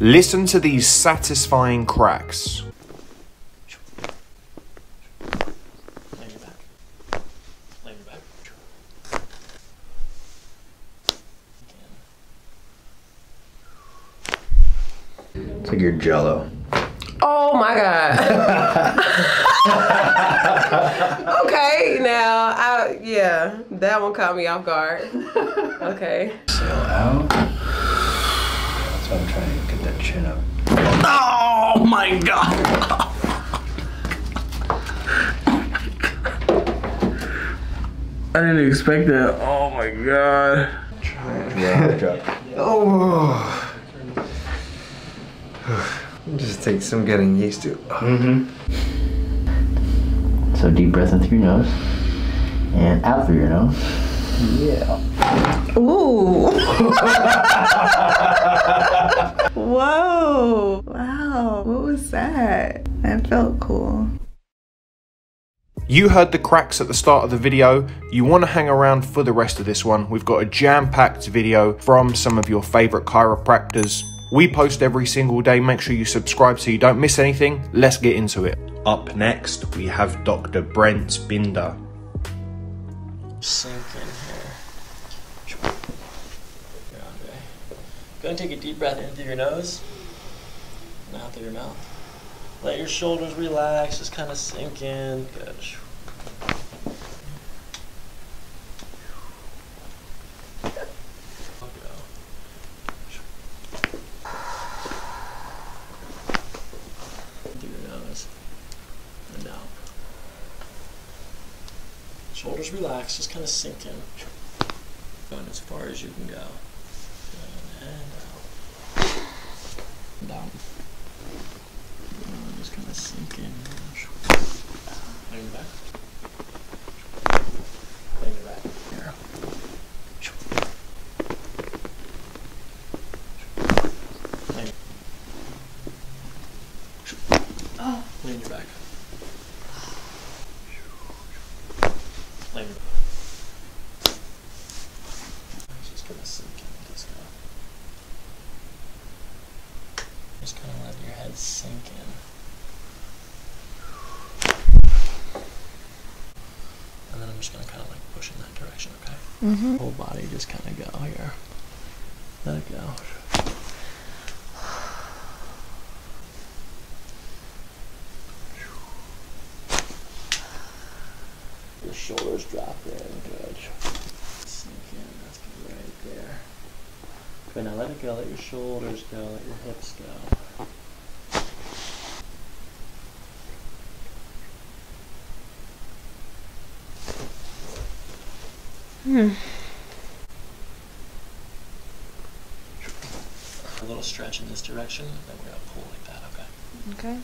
Listen to these satisfying cracks. Lay your back. Lay your back. It's like you're jello. Oh my god. okay, now I yeah, that one caught me off guard. Okay. Sail out. That's why I'm trying to get that chin up. Oh my god! I didn't expect that. Oh my god. Yeah. Oh. Just takes some getting used to. Mm-hmm. So deep breath in through your nose and out through your nose. Yeah. Ooh. Whoa. Wow. What was that? That felt cool. You heard the cracks at the start of the video. You want to hang around for the rest of this one. We've got a jam packed video from some of your favorite chiropractors. We post every single day. Make sure you subscribe so you don't miss anything. Let's get into it. Up next, we have Dr. Brent Binder. Sink in here. Here, Go and take a deep breath in through your nose and out through your mouth. Let your shoulders relax, just kind of sink in. Good. I'll go. Through your nose and out. Shoulders relax, just kind of sink in. Going as far as you can go. Good, and out. Down. And just kind of sink in. Lean your back. Here. Lean. Lean your back. Lean your Just gonna sink in, just go. Just kind of let your head sink in. And then I'm just gonna kind of like push in that direction, okay? Mm-hmm. Whole body just kind of go here. Let it go. Your shoulders drop in, good. Sink in, that's right there. Okay, now let it go, let your shoulders go, let your hips go. A little stretch in this direction, and then we're gonna pull like that, okay? Okay.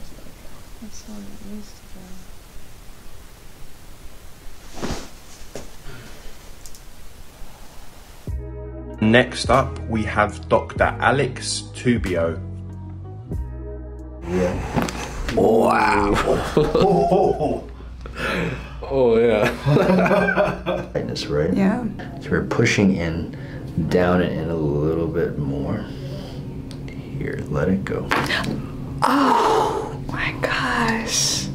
Just let it go. That's all it needs to go. Next up, we have Dr. Alex Tubio. Yeah. Wow. Oh yeah. Tightness, right? Yeah. So we're pushing in, down and in a little bit more. Here, let it go. Oh my gosh.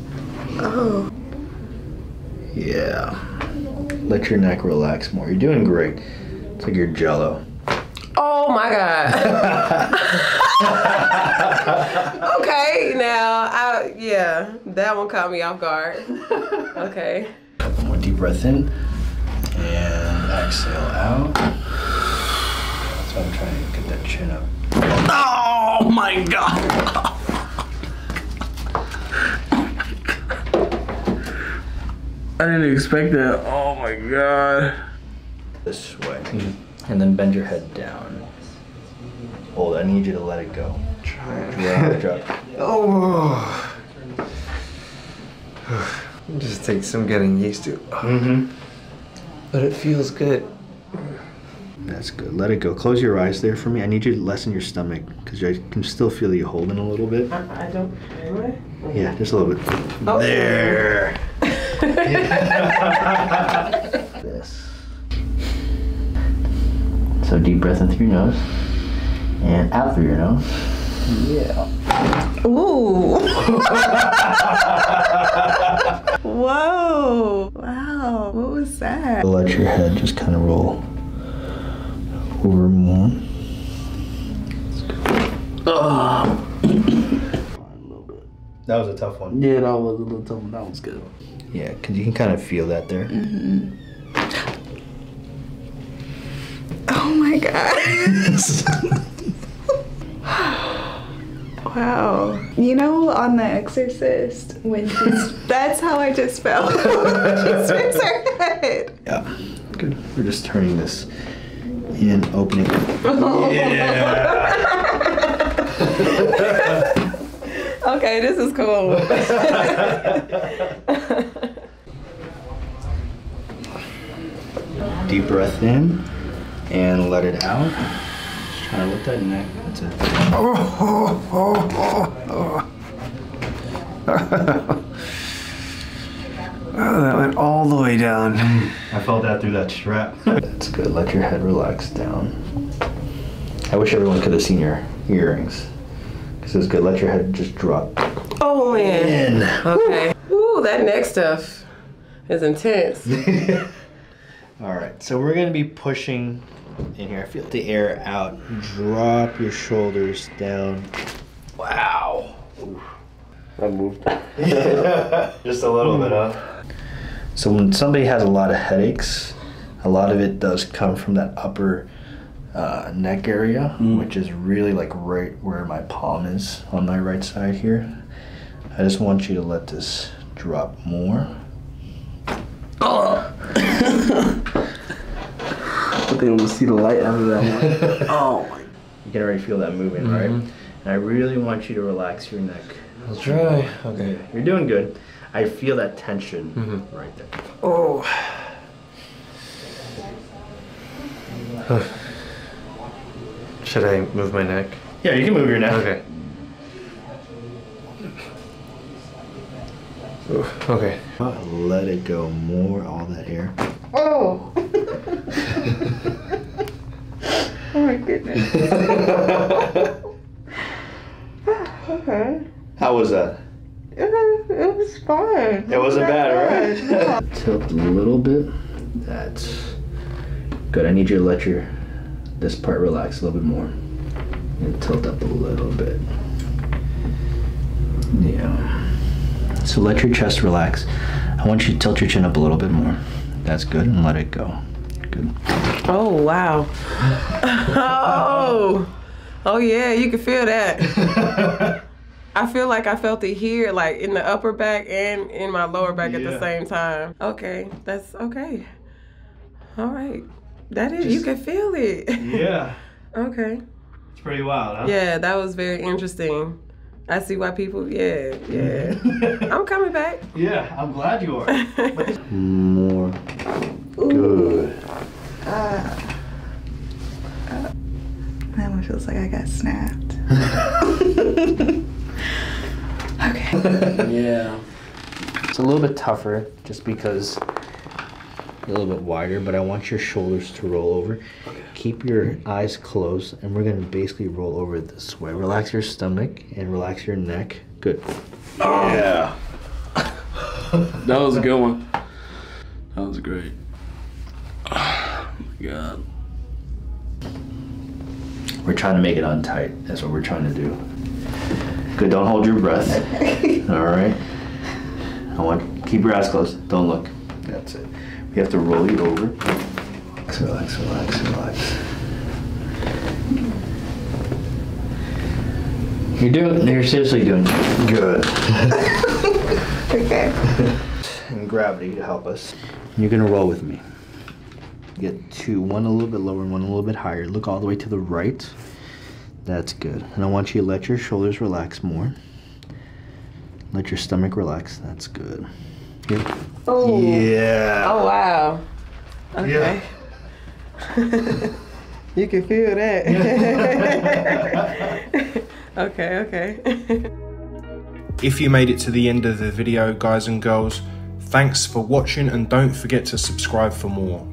Oh. Yeah. Let your neck relax more. You're doing great. It's like you're jello. Oh my god. okay, now I yeah, that one caught me off guard. Okay. Couple more deep breath in. And exhale out. That's why I'm trying to get that chin up. Oh my god! I didn't expect that. Oh my god. This way. And then bend your head down. Hold, I need you to let it go. Try it. Drop, drop. Oh. Just takes some getting used to. Mm-hmm. But it feels good. That's good. Let it go. Close your eyes there for me. I need you to lessen your stomach because I can still feel you holding a little bit. I, I don't. Really? Yeah, just a little bit. Oh. There. this. So deep breath in through your nose and out through your nose. Yeah. Ooh. Whoa. Wow. What was that? Let your head just kind of roll over more. That was a tough one. Yeah, that was a little tough. That was good. Yeah, because you can kind of feel that there. Oh my god. wow. You know, on The Exorcist, when she's. that's how I just felt. she spins her head. Yeah. Good. We're just turning this in, opening. Yeah. Okay, this is cool. Deep breath in and let it out. Just trying to lift that neck. That's it. Oh, oh, oh, oh! Oh, that went all the way down. I felt that through that strap. That's good. Let your head relax down. I wish everyone could have seen your earrings. Because it's good. Let your head just drop Oh man. in. Okay. Ooh, that neck stuff is intense. All right, so we're gonna be pushing in here. Feel the air out. Drop your shoulders down. Wow. I moved. Just a little bit, huh? So when somebody has a lot of headaches, a lot of it does come from that upper uh, neck area, which is really like right where my palm is on my right side here. I just want you to let this drop more. I think I'm gonna see the light after that one. oh my. You can already feel that moving, right? Mm-hmm. And I really want you to relax your neck. I'll try. Okay. You're doing good. I feel that tension mm-hmm. right there. Oh. Should I move my neck? Yeah, you can move your neck. Okay. Ooh, okay. Let it go more, all that air. Oh. okay. How was that? It was, it was fine. It wasn't bad, No. right? Tilt a little bit. That's good. I need you to let your this part relax a little bit more. And tilt up a little bit. Yeah. So let your chest relax. I want you to tilt your chin up a little bit more. That's good, and let it go. Good. Oh wow. Oh. Oh yeah, you can feel that. I feel like I felt it here, like in the upper back and in my lower back at the same time. Okay, that's okay. All right. That is, you can feel it. Yeah, okay. it's pretty wild, huh? Yeah, that was very interesting. I see why people, yeah, yeah. I'm coming back. Yeah, I'm glad you are. More. Good. Uh, uh, that one feels like I got snapped. okay. Yeah. It's a little bit tougher just because a little bit wider, but I want your shoulders to roll over. Keep your eyes closed, and we're gonna basically roll over this way. Relax your stomach and relax your neck. Good. Oh. Yeah. That was a good one. That was great. God. We're trying to make it untight. That's what we're trying to do. Good. Don't hold your breath. All right. I want keep your eyes closed. Don't look. That's it. We have to roll you over. Relax, relax, relax, relax. You're doing. You're seriously doing good. Okay. And gravity to help us. You're gonna roll with me. Get two, one a little bit lower and one a little bit higher. Look all the way to the right. That's good. And I want you to let your shoulders relax more. Let your stomach relax. That's good. Here. Oh. Yeah. Oh wow. Okay. You can feel that. okay, okay. If you made it to the end of the video, guys and girls, thanks for watching and don't forget to subscribe for more.